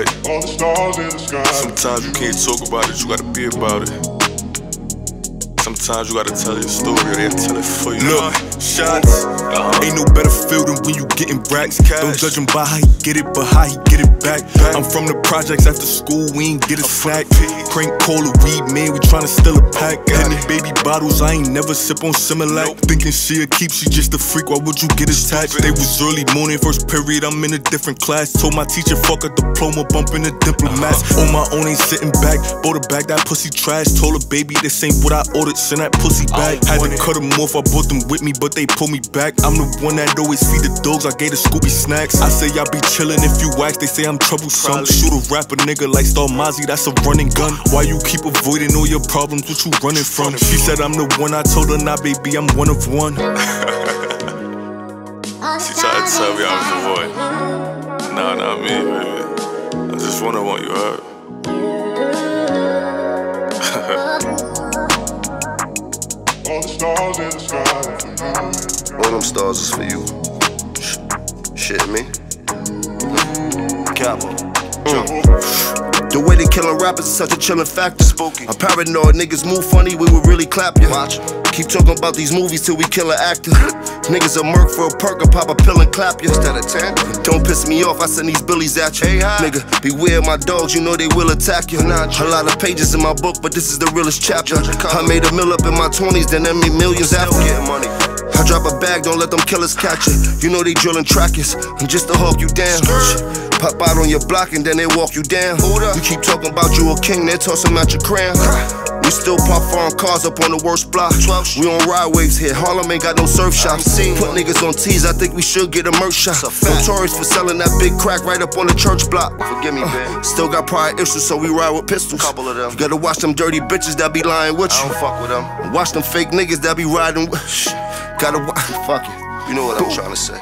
stars in the sky. Sometimes you can't talk about it, you gotta be about it. Sometimes you gotta tell your story, or they tell it for you. Look, shots. Ain't no better feel than when you getting racks. Don't judge him by how he get it, but how he get it back. I'm from the projects after school, we ain't get a snack. Crank cola, weed, man, we tryna steal a pack. Henny baby bottles, I ain't never sip on Similac. Thinking she a keep, she just a freak, why would you get attached? They was early morning, first period, I'm in a different class. Told my teacher, fuck a diploma, bumping the diplomats. On my own, ain't sitting back. Bought a bag, that pussy trash. Told her, baby, this ain't what I ordered send that pussy back. Had to cut them off, I brought them with me, but they pull me back. I'm the one that always feed the dogs, I gave the Scooby snacks. I say y'all be chillin' if you wax, they say I'm troublesome. Shoot a rapper nigga like Star Mozzie, that's a running gun. Why you keep avoiding all your problems, what you running from? She said I'm the one, I told her, nah, baby, I'm one of one. she tried to tell me I was the boy. Nah, not me, baby. I just wanna want you heard. All the stars in the sky. All them stars is for you. Shit, me. Capo. Mm. The way they killin' rappers is such a chillin' factor. Spooky. I'm paranoid, niggas move funny, we would really clap ya. Watch. Keep talking about these movies till we kill an actor. Niggas a murk for a perk, I pop a pill and clap ya. Instead of 10. Don't piss me off, I send these billies at you. Hey, Nigga, beware my dogs, you know they will attack you. A lot of pages in my book, but this is the realest chapter. I made a mill up in my 20s, then I made millions after. Getting money. Drop a bag, don't let them killers catch it. You know they drillin' trackers, I'm just to hawk you down. Pop out on your block and then they walk you down. You keep talking about you a king, they toss him out your crown. We still pop foreign cars up on the worst block. We on ride waves here, Harlem ain't got no surf shops. Put niggas on tees, I think we should get a merch shop. Notorious for selling that big crack right up on the church block. Forgive me, uh, man. Still got prior issues, so we ride with pistols. Couple of them. You gotta watch them dirty bitches that be lying with you. I don't fuck with them. Watch them fake niggas that be riding with. Gotta. Fuck it. You know what I'm trying to say.